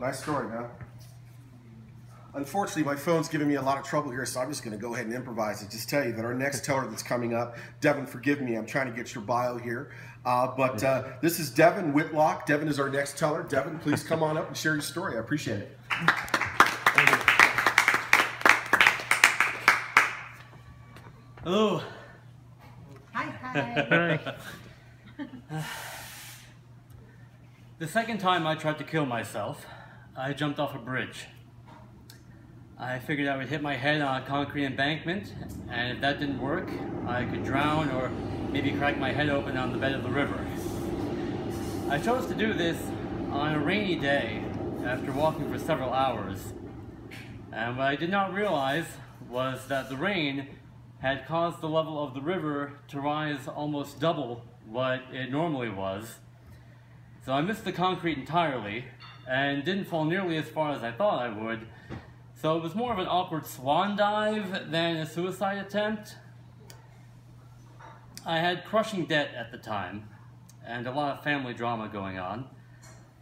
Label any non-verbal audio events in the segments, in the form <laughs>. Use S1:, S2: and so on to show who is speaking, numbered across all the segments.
S1: Nice story, man. Unfortunately, my phone's giving me a lot of trouble here, so I'm just going to go ahead and improvise and just tell you that our next teller that's coming up, Devin, forgive me, I'm trying to get your bio here. Uh, but uh, this is Devin Whitlock. Devin is our next teller. Devin, please come on up and share your story. I appreciate it.
S2: Hello.
S3: Hi, hi. <laughs>
S2: The second time I tried to kill myself, I jumped off a bridge. I figured I would hit my head on a concrete embankment, and if that didn't work, I could drown or maybe crack my head open on the bed of the river. I chose to do this on a rainy day after walking for several hours. And what I did not realize was that the rain had caused the level of the river to rise almost double what it normally was so I missed the concrete entirely and didn't fall nearly as far as I thought I would. So it was more of an awkward swan dive than a suicide attempt. I had crushing debt at the time and a lot of family drama going on.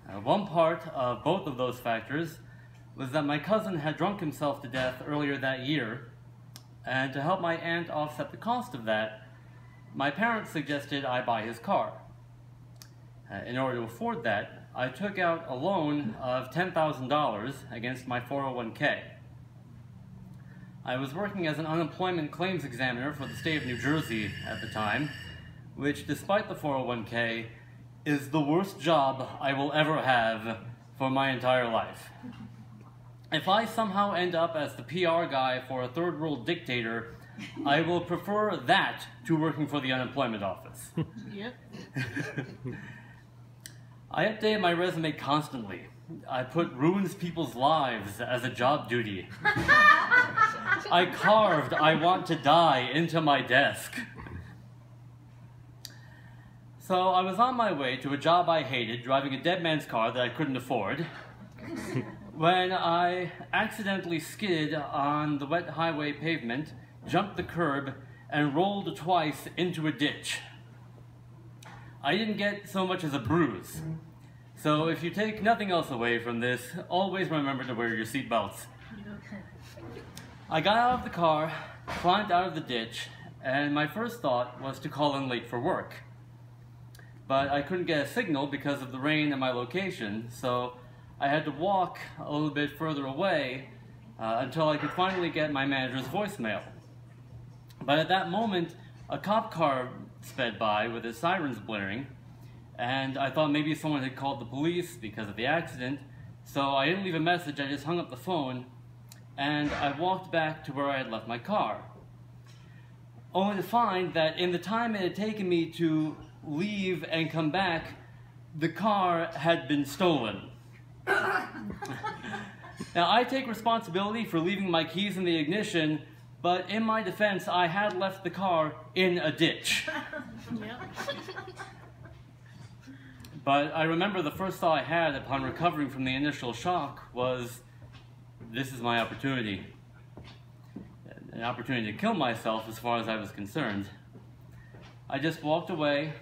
S2: Uh, one part of both of those factors was that my cousin had drunk himself to death earlier that year, and to help my aunt offset the cost of that, my parents suggested I buy his car. Uh, in order to afford that, I took out a loan of $10,000 against my 401k. I was working as an unemployment claims examiner for the state of New Jersey at the time, which despite the 401k, is the worst job I will ever have for my entire life. If I somehow end up as the PR guy for a third world dictator, I will prefer that to working for the unemployment office.
S3: Yep. <laughs>
S2: I update my resume constantly. I put ruins people's lives as a job duty. I carved I want to die into my desk. So I was on my way to a job I hated, driving a dead man's car that I couldn't afford, when I accidentally skidded on the wet highway pavement, jumped the curb, and rolled twice into a ditch. I didn't get so much as a bruise. So if you take nothing else away from this, always remember to wear your seatbelts. I got out of the car, climbed out of the ditch, and my first thought was to call in late for work. But I couldn't get a signal because of the rain and my location, so I had to walk a little bit further away uh, until I could finally get my manager's voicemail. But at that moment, a cop car sped by with its sirens blaring, and I thought maybe someone had called the police because of the accident, so I didn't leave a message, I just hung up the phone, and I walked back to where I had left my car. Only to find that in the time it had taken me to leave and come back, the car had been stolen. <coughs> now, I take responsibility for leaving my keys in the ignition, but in my defense, I had left the car in a ditch. <laughs> But I remember the first thought I had upon recovering from the initial shock was, this is my opportunity. An opportunity to kill myself as far as I was concerned. I just walked away,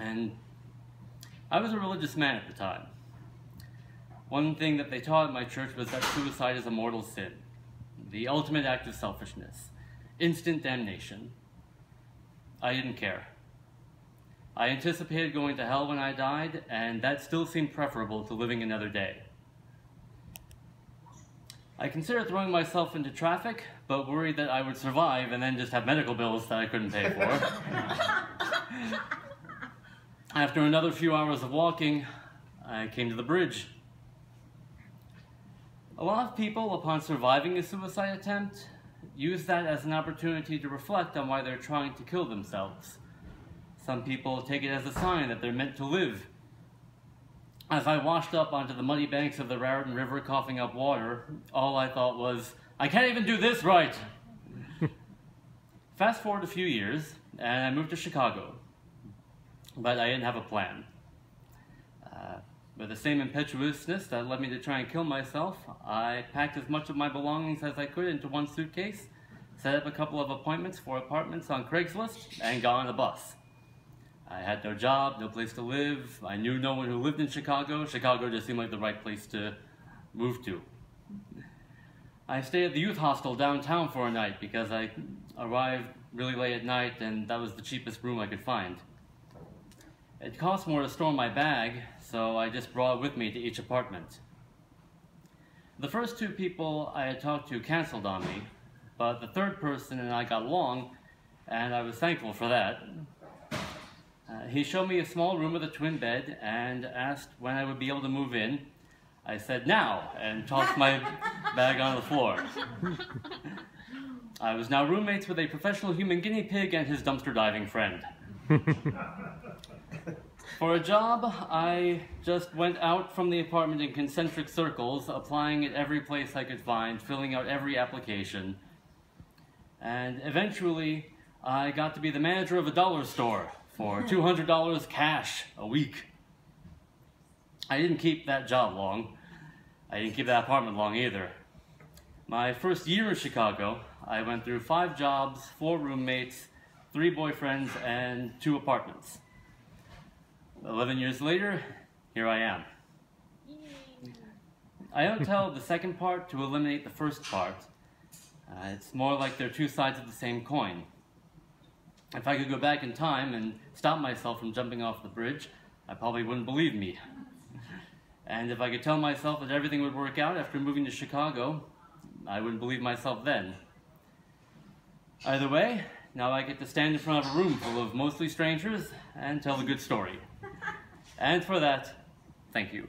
S2: and I was a religious man at the time. One thing that they taught in my church was that suicide is a mortal sin, the ultimate act of selfishness, instant damnation. I didn't care. I anticipated going to hell when I died, and that still seemed preferable to living another day. I considered throwing myself into traffic, but worried that I would survive and then just have medical bills that I couldn't pay for. <laughs> After another few hours of walking, I came to the bridge. A lot of people, upon surviving a suicide attempt, use that as an opportunity to reflect on why they're trying to kill themselves. Some people take it as a sign that they're meant to live. As I washed up onto the muddy banks of the Raritan River coughing up water, all I thought was, I can't even do this right! <laughs> Fast forward a few years, and I moved to Chicago. But I didn't have a plan. Uh, with the same impetuousness that led me to try and kill myself, I packed as much of my belongings as I could into one suitcase, set up a couple of appointments for apartments on Craigslist, and got on a bus. I had no job, no place to live. I knew no one who lived in Chicago. Chicago just seemed like the right place to move to. I stayed at the youth hostel downtown for a night because I arrived really late at night and that was the cheapest room I could find. It cost more to store my bag, so I just brought it with me to each apartment. The first two people I had talked to canceled on me, but the third person and I got along, and I was thankful for that. Uh, he showed me a small room with a twin bed and asked when I would be able to move in. I said now and tossed my <laughs> bag on the floor. I was now roommates with a professional human guinea pig and his dumpster diving friend. <laughs> For a job, I just went out from the apartment in concentric circles, applying at every place I could find, filling out every application. And eventually, I got to be the manager of a dollar store for $200 cash a week. I didn't keep that job long. I didn't keep that apartment long either. My first year in Chicago, I went through five jobs, four roommates, three boyfriends, and two apartments. 11 years later, here I am. I don't tell the second part to eliminate the first part. Uh, it's more like they're two sides of the same coin. If I could go back in time and stop myself from jumping off the bridge, I probably wouldn't believe me. <laughs> And if I could tell myself that everything would work out after moving to Chicago, I wouldn't believe myself then. Either way, now I get to stand in front of a room full of mostly strangers and tell a good story. And for that, thank you.